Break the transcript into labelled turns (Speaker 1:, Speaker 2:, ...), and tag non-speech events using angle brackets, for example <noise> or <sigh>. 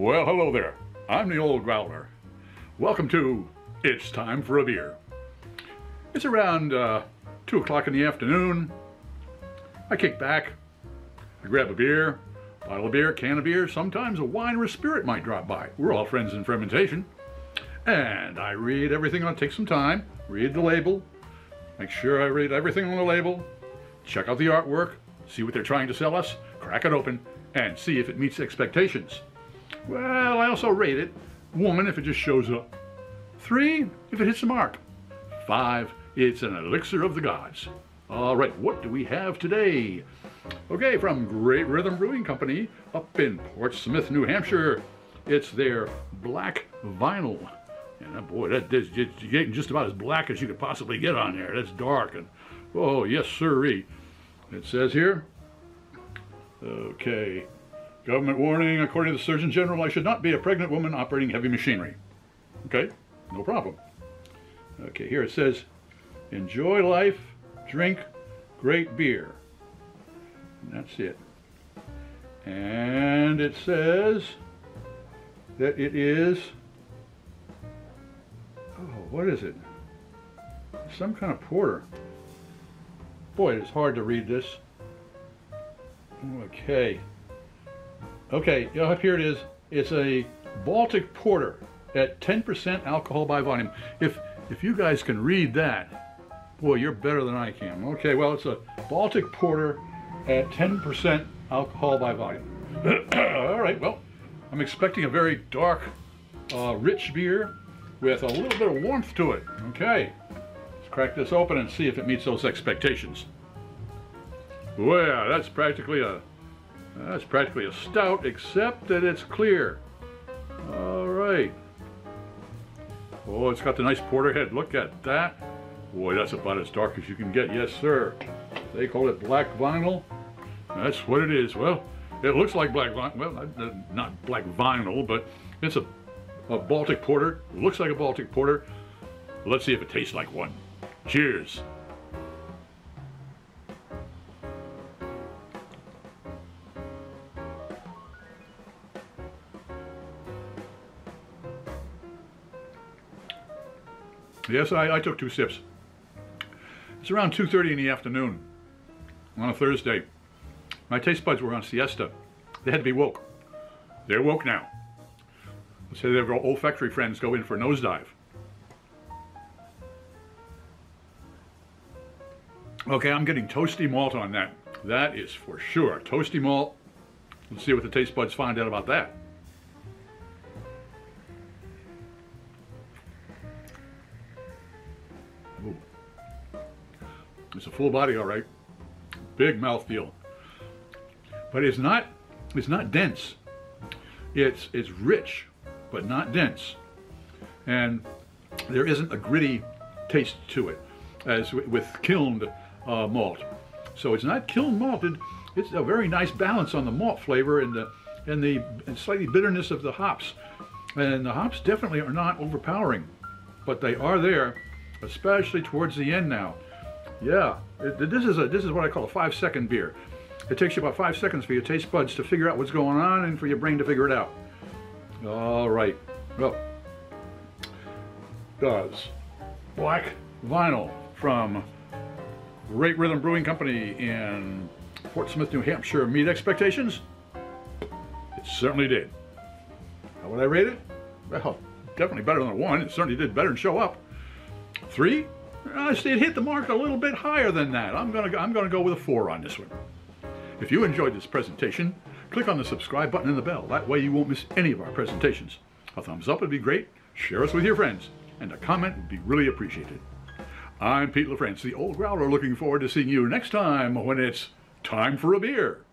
Speaker 1: Well, hello there. I'm the old growler. Welcome to It's Time for a Beer. It's around uh, 2 o'clock in the afternoon. I kick back, I grab a beer, bottle of beer, can of beer, sometimes a wine or a spirit might drop by. We're all friends in fermentation. And I read everything on, take some time, read the label, make sure I read everything on the label, check out the artwork, see what they're trying to sell us, crack it open, and see if it meets expectations. Well, I also rate it. One, if it just shows up. Three, if it hits the mark. Five, it's an elixir of the gods. All right, what do we have today? Okay, from Great Rhythm Brewing Company up in Portsmouth, New Hampshire. It's their black vinyl. And uh, boy, that is getting just about as black as you could possibly get on there. That's dark and oh yes, sirree. It says here, okay, government warning, according to the Surgeon General, I should not be a pregnant woman operating heavy machinery. Okay, no problem. Okay, here it says, enjoy life, drink great beer. And that's it. And it says that it is, oh, what is it? Some kind of porter. Boy, it's hard to read this. Okay. Okay, up here it is. It's a Baltic Porter at 10% alcohol by volume. If if you guys can read that, boy, you're better than I can. Okay, well, it's a Baltic Porter at 10% alcohol by volume. <clears throat> All right, well, I'm expecting a very dark, uh, rich beer with a little bit of warmth to it. Okay, let's crack this open and see if it meets those expectations. Well, that's practically a that's practically a stout, except that it's clear. All right. Oh, it's got the nice porter head. Look at that. Boy, that's about as dark as you can get. Yes, sir. They call it black vinyl. That's what it is. Well, it looks like black vinyl. Well, uh, uh, not black vinyl, but it's a, a Baltic porter. looks like a Baltic porter. Let's see if it tastes like one. Cheers. Yes, I, I took two sips. It's around 2.30 in the afternoon on a Thursday. My taste buds were on siesta. They had to be woke. They're woke now. Let's say their olfactory friends go in for a nosedive. Okay, I'm getting toasty malt on that. That is for sure. Toasty malt. Let's see what the taste buds find out about that. Ooh. It's a full body, all right. Big mouth feel. But it's not, it's not dense. It's, it's rich, but not dense. And there isn't a gritty taste to it, as with kilned uh, malt. So it's not kiln malted. It's a very nice balance on the malt flavor and the and the and slightly bitterness of the hops. And the hops definitely are not overpowering, but they are there especially towards the end now. Yeah, it, this is a this is what I call a five second beer. It takes you about five seconds for your taste buds to figure out what's going on and for your brain to figure it out. All right, well, does Black Vinyl from Great Rhythm Brewing Company in Portsmouth, New Hampshire meet expectations? It certainly did. How would I rate it? Well, definitely better than a one. It certainly did better than show up. Three? I it hit the mark a little bit higher than that. I'm gonna I'm gonna go with a four on this one. If you enjoyed this presentation, click on the subscribe button and the bell. That way you won't miss any of our presentations. A thumbs up would be great. Share us with your friends, and a comment would be really appreciated. I'm Pete LaFrance, the old growler, looking forward to seeing you next time when it's time for a beer.